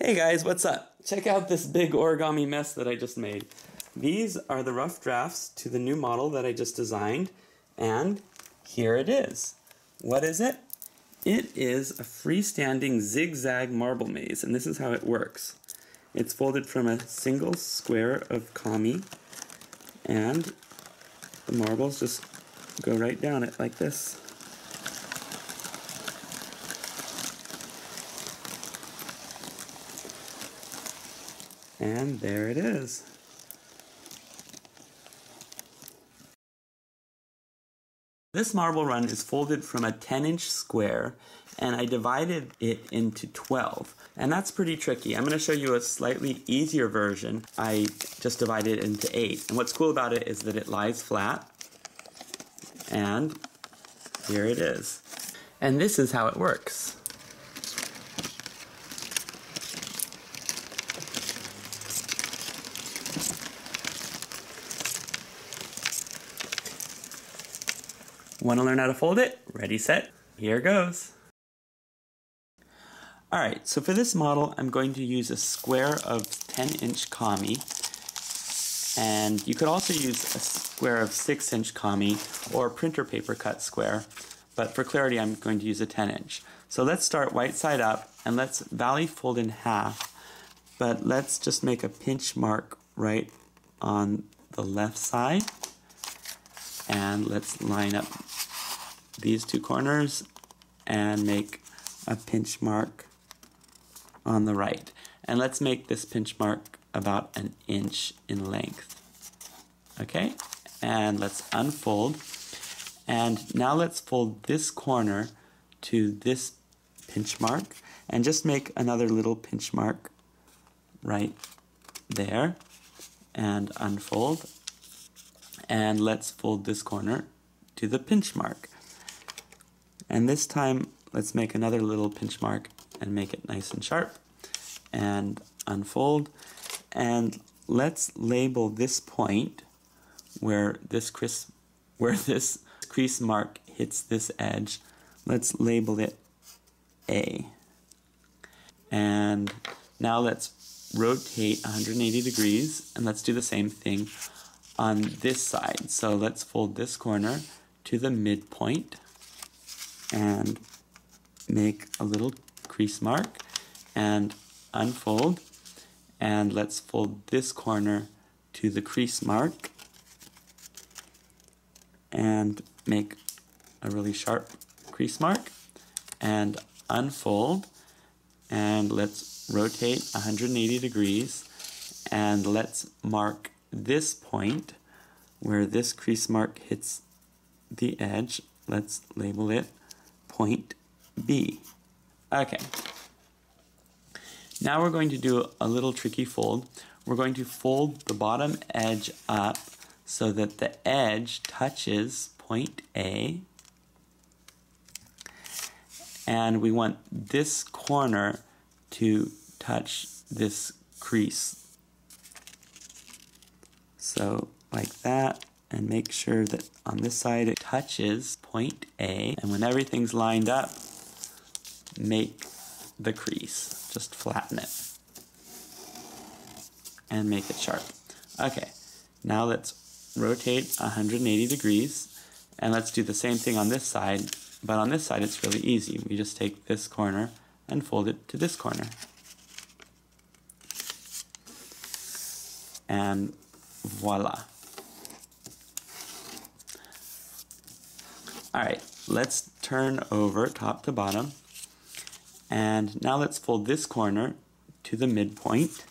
Hey guys, what's up? Check out this big origami mess that I just made. These are the rough drafts to the new model that I just designed, and here it is. What is it? It is a freestanding zigzag marble maze, and this is how it works. It's folded from a single square of kami, and the marbles just go right down it like this. And there it is. This marble run is folded from a 10 inch square and I divided it into 12 and that's pretty tricky. I'm going to show you a slightly easier version. I just divided it into 8 and what's cool about it is that it lies flat and here it is. And this is how it works. Want to learn how to fold it? Ready, set, here goes. Alright, so for this model, I'm going to use a square of 10 inch kami. And you could also use a square of 6 inch kami or printer paper cut square. But for clarity, I'm going to use a 10 inch. So let's start white side up and let's valley fold in half. But let's just make a pinch mark right on the left side. And let's line up these two corners and make a pinch mark on the right. And let's make this pinch mark about an inch in length. Okay, and let's unfold. And now let's fold this corner to this pinch mark and just make another little pinch mark right there and unfold. And let's fold this corner to the pinch mark. And this time, let's make another little pinch mark and make it nice and sharp. And unfold. And let's label this point where this crease, where this crease mark hits this edge. Let's label it A. And now let's rotate 180 degrees and let's do the same thing on this side. So let's fold this corner to the midpoint and make a little crease mark and unfold. And let's fold this corner to the crease mark and make a really sharp crease mark and unfold. And let's rotate 180 degrees. And let's mark this point where this crease mark hits the edge. Let's label it point B. Okay. Now we're going to do a little tricky fold. We're going to fold the bottom edge up so that the edge touches point A. And we want this corner to touch this crease. So like that and make sure that on this side it touches point A. And when everything's lined up make the crease. Just flatten it. And make it sharp. Okay. Now let's rotate 180 degrees. And let's do the same thing on this side. But on this side it's really easy. We just take this corner and fold it to this corner. And voila All right, let's turn over top to bottom. And now let's fold this corner to the midpoint.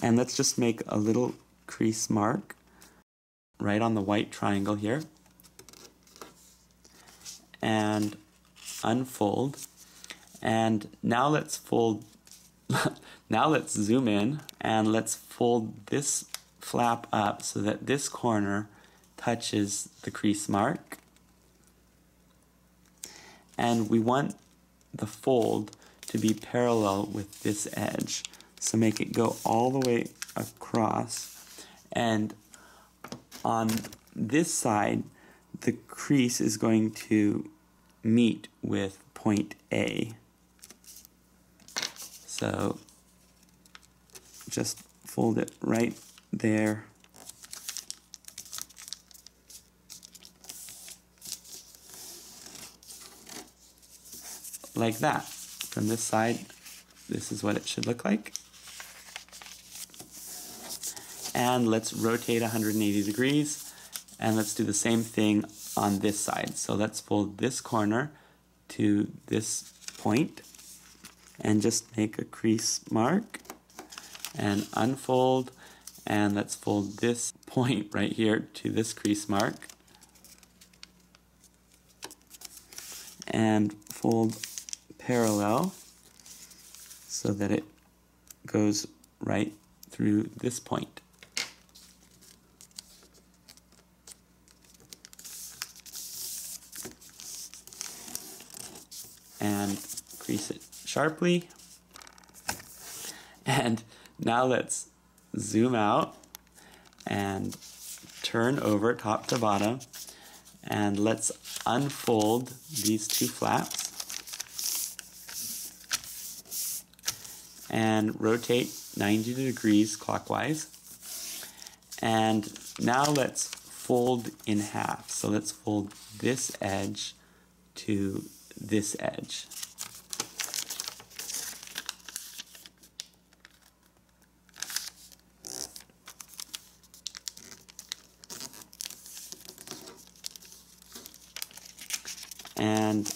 And let's just make a little crease mark right on the white triangle here. And unfold. And now let's fold, now let's zoom in and let's fold this flap up so that this corner touches the crease mark and we want the fold to be parallel with this edge. So make it go all the way across and on this side the crease is going to meet with point A. So just fold it right there. Like that. From this side, this is what it should look like. And let's rotate 180 degrees and let's do the same thing on this side. So let's fold this corner to this point and just make a crease mark and unfold and let's fold this point right here to this crease mark and fold parallel so that it goes right through this point. And crease it sharply. And now let's zoom out and turn over top to bottom and let's unfold these two flaps and rotate 90 degrees clockwise. And now let's fold in half. So let's fold this edge to this edge. And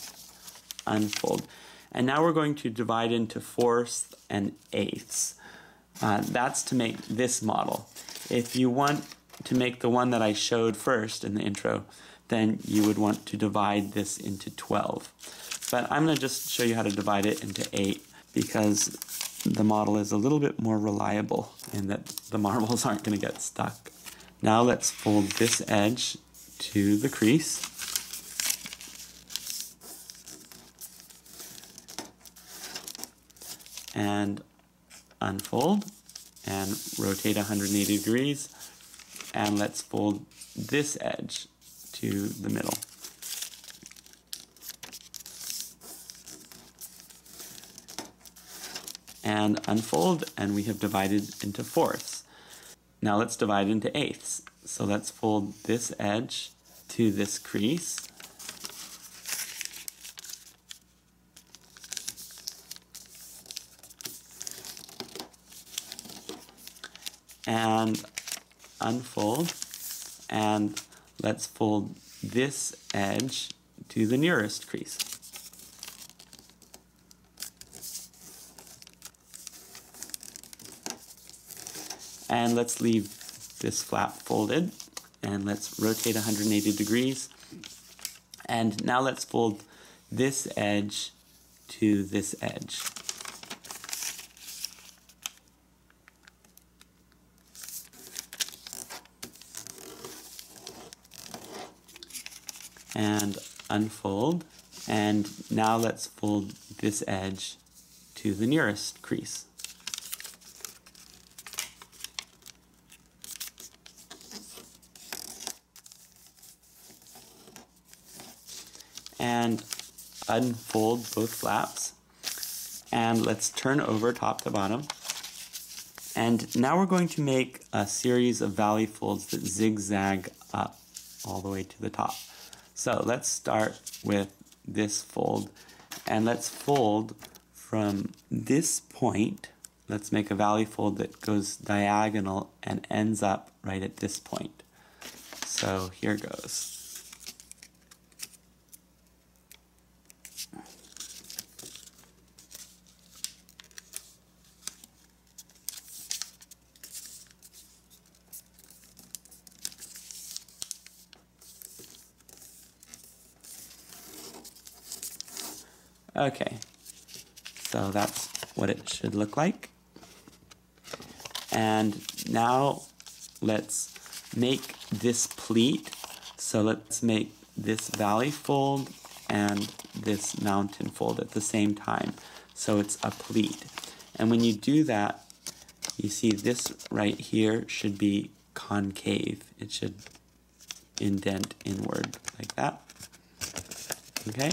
unfold. And now we're going to divide into fourths and eighths. Uh, that's to make this model. If you want to make the one that I showed first in the intro, then you would want to divide this into 12. But I'm going to just show you how to divide it into 8 because the model is a little bit more reliable in that the marbles aren't going to get stuck. Now let's fold this edge to the crease and unfold and rotate 180 degrees and let's fold this edge to the middle. And unfold and we have divided into fourths. Now let's divide into eighths. So let's fold this edge to this crease and unfold and let's fold this edge to the nearest crease. And let's leave this flap folded and let's rotate 180 degrees. And now let's fold this edge to this edge. and unfold. And now let's fold this edge to the nearest crease. And unfold both flaps. And let's turn over top to bottom. And now we're going to make a series of valley folds that zigzag up all the way to the top. So let's start with this fold and let's fold from this point. Let's make a valley fold that goes diagonal and ends up right at this point. So here goes. Okay, so that's what it should look like. And now let's make this pleat. So let's make this valley fold and this mountain fold at the same time. So it's a pleat. And when you do that, you see this right here should be concave. It should indent inward like that. Okay?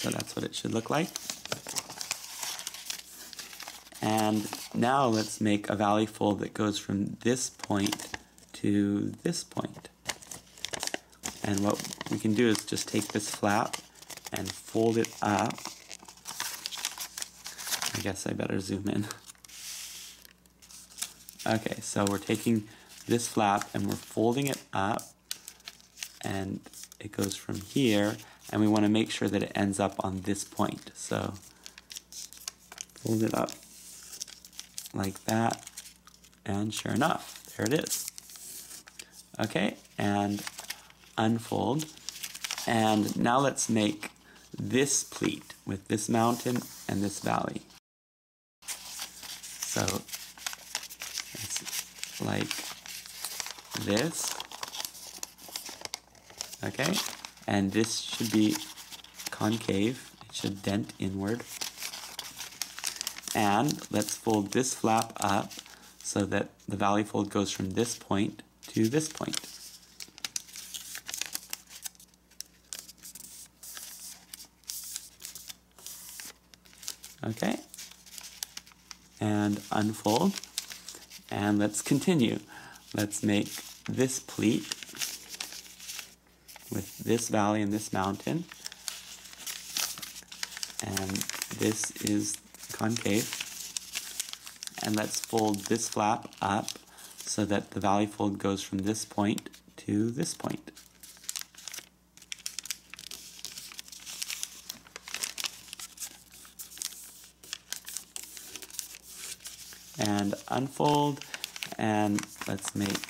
So that's what it should look like. And now let's make a valley fold that goes from this point to this point. And what we can do is just take this flap and fold it up. I guess I better zoom in. Okay, so we're taking this flap and we're folding it up and it goes from here and we want to make sure that it ends up on this point. So fold it up like that and sure enough, there it is. Okay, and unfold. And now let's make this pleat with this mountain and this valley. So it's like this. Okay, and this should be concave. It should dent inward. And let's fold this flap up so that the valley fold goes from this point to this point. Okay, and unfold, and let's continue. Let's make this pleat this valley and this mountain, and this is concave, and let's fold this flap up so that the valley fold goes from this point to this point. and unfold and let's make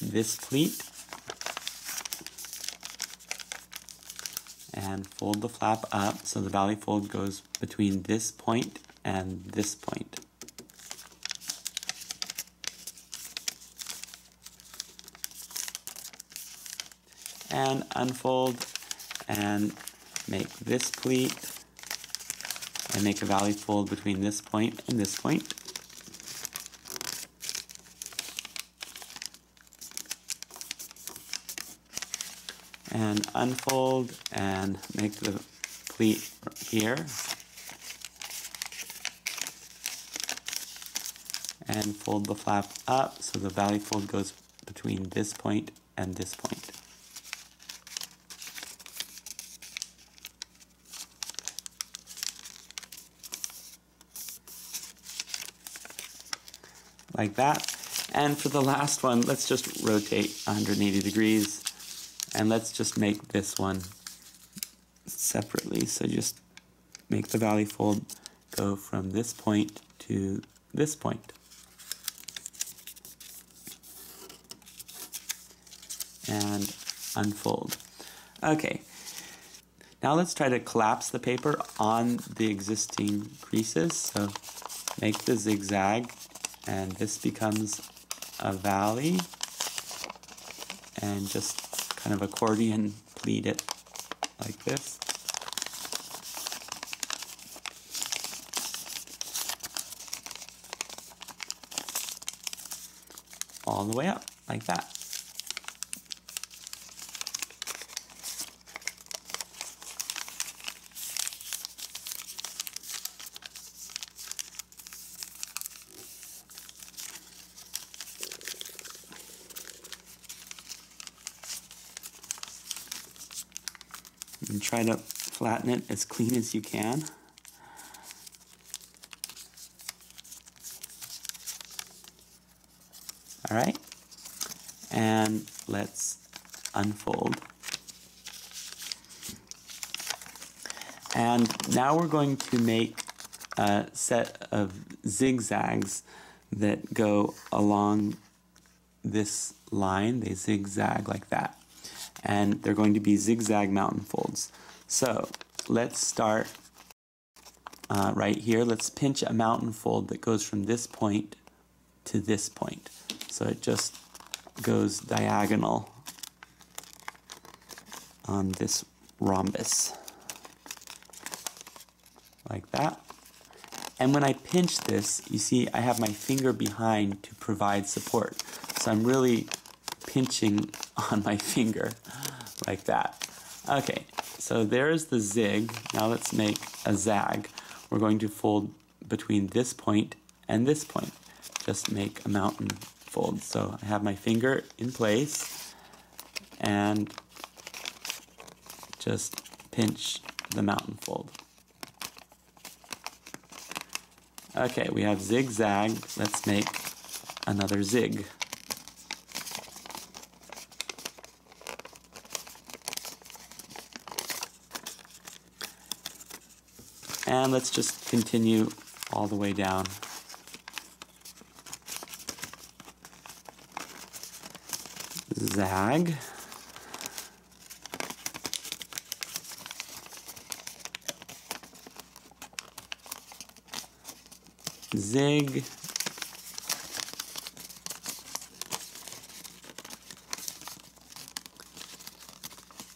this pleat and fold the flap up so the valley fold goes between this point and this point. And unfold and make this pleat and make a valley fold between this point and this point. And unfold and make the pleat here and fold the flap up so the valley fold goes between this point and this point. Like that. And for the last one, let's just rotate 180 degrees and let's just make this one separately. So just make the valley fold go from this point to this point. And unfold. Okay, now let's try to collapse the paper on the existing creases. So make the zigzag and this becomes a valley and just kind of accordion pleat it like this. All the way up, like that. Try to flatten it as clean as you can. All right, and let's unfold. And now we're going to make a set of zigzags that go along this line. They zigzag like that and they're going to be zigzag mountain folds. So let's start uh, right here. Let's pinch a mountain fold that goes from this point to this point. So it just goes diagonal on this rhombus like that. And when I pinch this, you see I have my finger behind to provide support. So I'm really pinching on my finger like that. Okay, so there's the zig. Now let's make a zag. We're going to fold between this point and this point. Just make a mountain fold. So I have my finger in place and just pinch the mountain fold. Okay, we have zigzag. Let's make another zig. And let's just continue all the way down. Zag. Zig.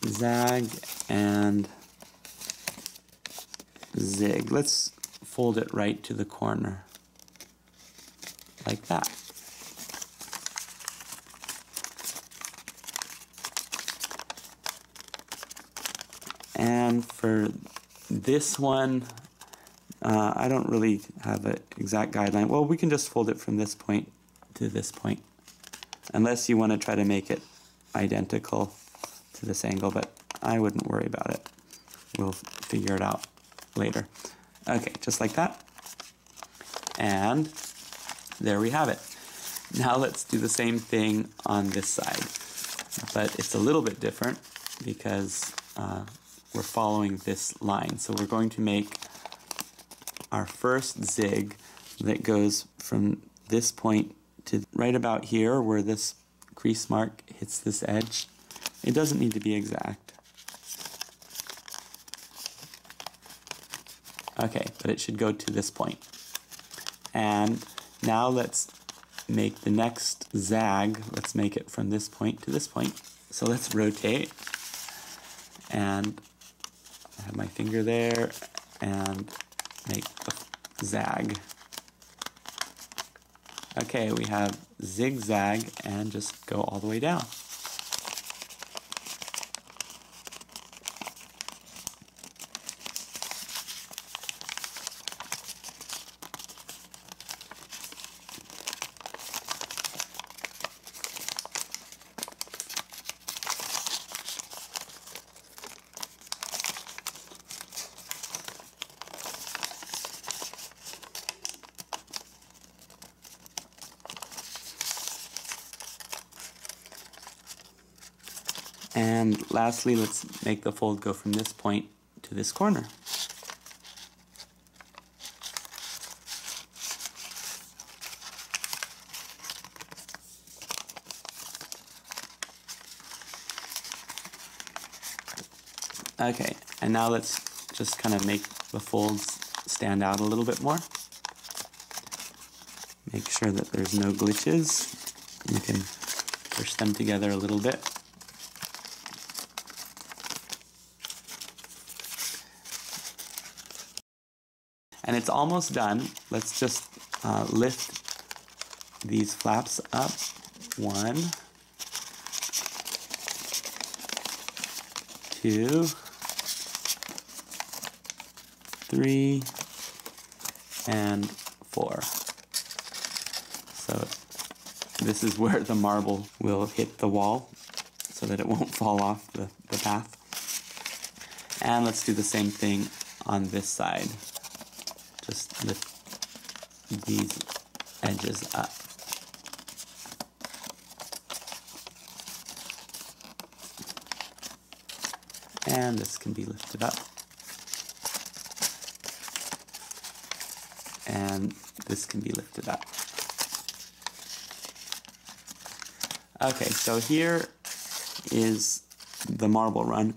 Zag and zig. Let's fold it right to the corner like that. And for this one, uh, I don't really have an exact guideline. Well, we can just fold it from this point to this point, unless you want to try to make it identical to this angle, but I wouldn't worry about it. We'll figure it out later. Okay, just like that. And there we have it. Now let's do the same thing on this side, but it's a little bit different because uh, we're following this line. So we're going to make our first zig that goes from this point to right about here where this crease mark hits this edge. It doesn't need to be exact. Okay, but it should go to this point. And now let's make the next zag. Let's make it from this point to this point. So let's rotate. And I have my finger there and make a zag. Okay, we have zigzag and just go all the way down. And lastly, let's make the fold go from this point to this corner. Okay, and now let's just kind of make the folds stand out a little bit more. Make sure that there's no glitches. You can push them together a little bit. It's almost done. Let's just uh, lift these flaps up. One, two, three, and four. So this is where the marble will hit the wall so that it won't fall off the, the path. And let's do the same thing on this side these edges up. And this can be lifted up. And this can be lifted up. Okay, so here is the marble run.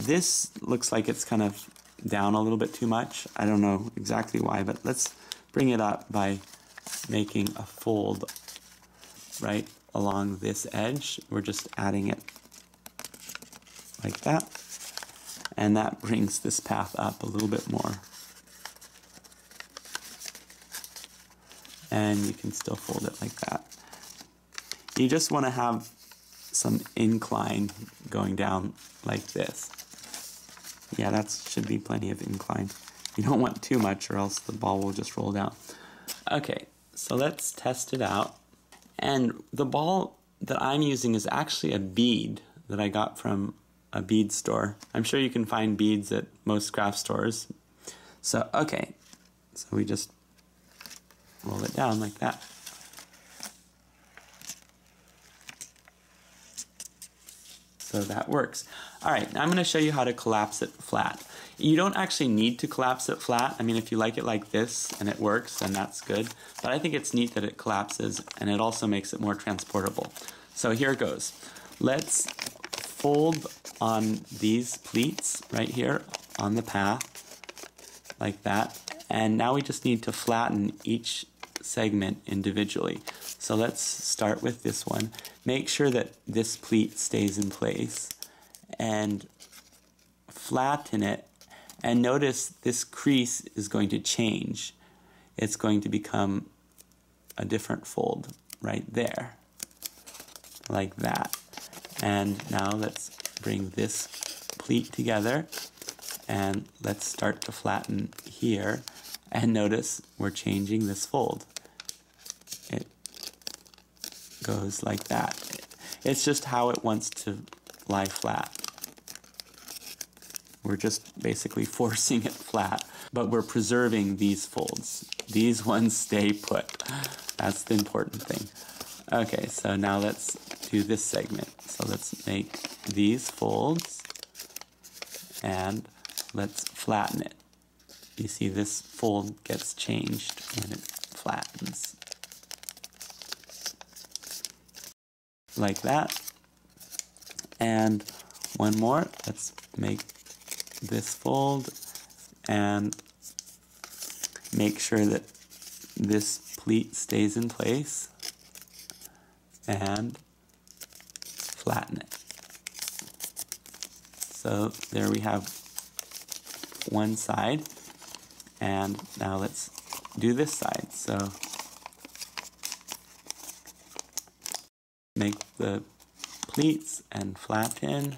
This looks like it's kind of down a little bit too much. I don't know exactly why, but let's bring it up by making a fold right along this edge. We're just adding it like that. And that brings this path up a little bit more. And you can still fold it like that. You just want to have some incline going down like this. Yeah, that should be plenty of incline. You don't want too much or else the ball will just roll down. Okay, so let's test it out. And the ball that I'm using is actually a bead that I got from a bead store. I'm sure you can find beads at most craft stores. So, okay, so we just roll it down like that. So that works. All right, now I'm gonna show you how to collapse it flat. You don't actually need to collapse it flat. I mean, if you like it like this and it works, then that's good. But I think it's neat that it collapses and it also makes it more transportable. So here it goes. Let's fold on these pleats right here on the path like that. And now we just need to flatten each segment individually. So let's start with this one. Make sure that this pleat stays in place and flatten it. And notice this crease is going to change. It's going to become a different fold right there, like that. And now let's bring this pleat together and let's start to flatten here. And notice we're changing this fold It goes like that. It's just how it wants to lie flat. We're just basically forcing it flat, but we're preserving these folds. These ones stay put. That's the important thing. Okay, so now let's do this segment. So let's make these folds and let's flatten it. You see this fold gets changed when it flattens. like that. And one more, let's make this fold and make sure that this pleat stays in place and flatten it. So there we have one side and now let's do this side. So make the pleats and flatten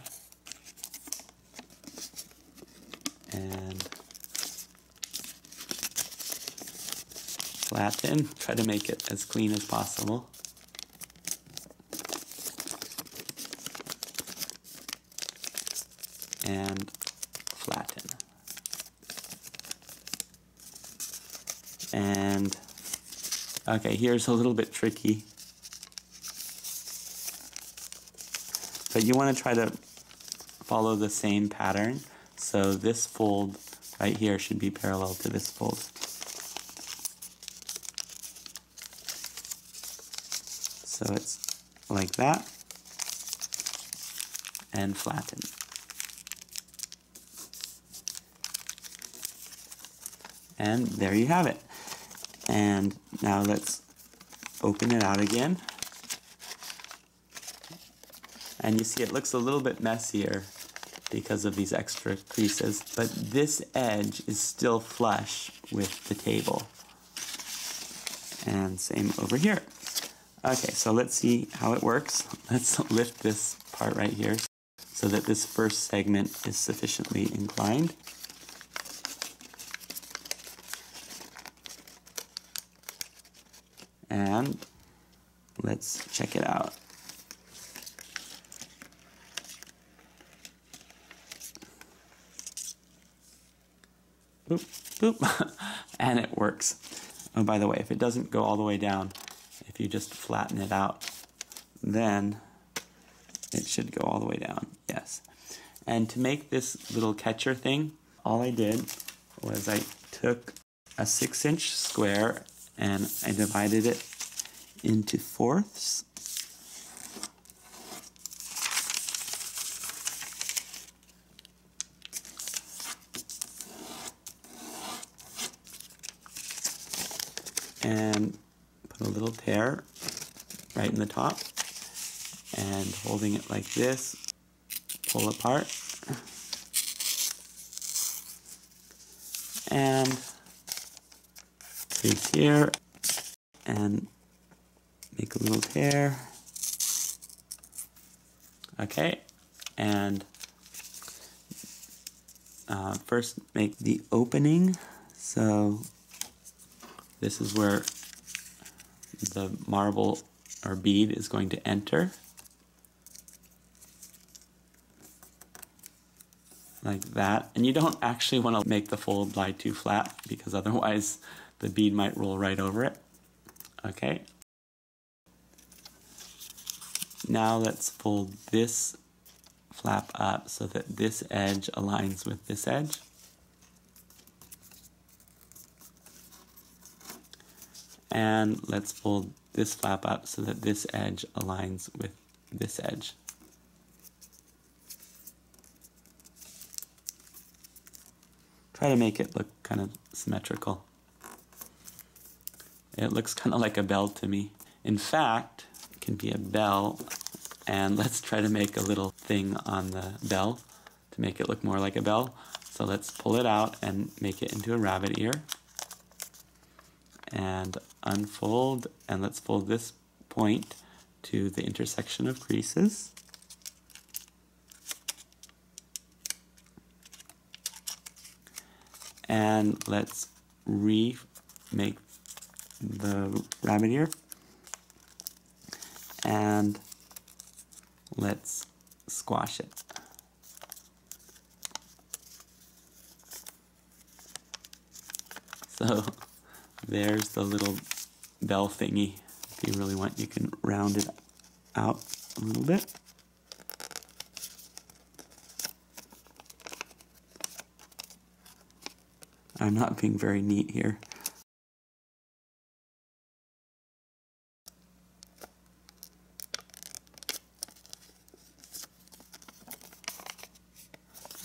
flatten. Try to make it as clean as possible. And flatten. And okay, here's a little bit tricky. But you want to try to follow the same pattern. So this fold right here should be parallel to this fold. So it's like that and flatten. And there you have it. And now let's open it out again. And you see it looks a little bit messier because of these extra creases, but this edge is still flush with the table. And same over here. Okay, so let's see how it works. Let's lift this part right here so that this first segment is sufficiently inclined. And let's check it out. boop, boop, and it works. Oh, by the way, if it doesn't go all the way down, you just flatten it out, then it should go all the way down, yes. And to make this little catcher thing, all I did was I took a six inch square and I divided it into fourths and a little tear right in the top and holding it like this, pull apart and take here and make a little tear. Okay, and uh, first make the opening. So this is where the marble or bead is going to enter. Like that. And you don't actually want to make the fold lie too flat because otherwise the bead might roll right over it. Okay. Now let's fold this flap up so that this edge aligns with this edge. And let's fold this flap up so that this edge aligns with this edge. Try to make it look kind of symmetrical. It looks kind of like a bell to me. In fact, it can be a bell and let's try to make a little thing on the bell to make it look more like a bell. So let's pull it out and make it into a rabbit ear. And unfold, and let's fold this point to the intersection of creases. And let's remake the rabbit ear. And Let's squash it. So there's the little bell thingy. If you really want, you can round it out a little bit. I'm not being very neat here.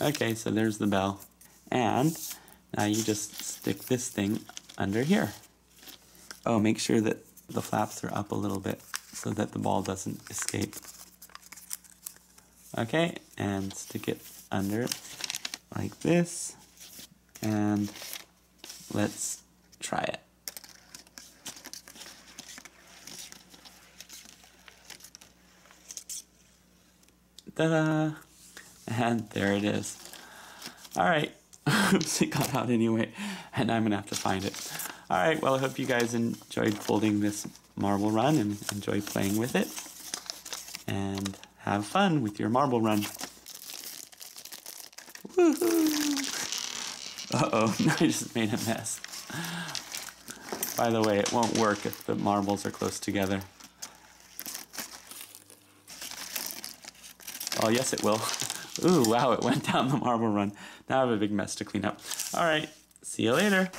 Okay, so there's the bell. And now you just stick this thing under here. Oh, make sure that the flaps are up a little bit so that the ball doesn't escape. Okay, and stick it under like this. And let's try it. Ta-da! And there it is. All right. It got out anyway. And I'm to have to find it. All right. Well, I hope you guys enjoyed folding this marble run and enjoy playing with it. And have fun with your marble run. Woohoo! Uh-oh, I just made a mess. By the way, it won't work if the marbles are close together. Oh, yes it will. Ooh, wow, it went down the marble run. Now I have a big mess to clean up. All right, see you later.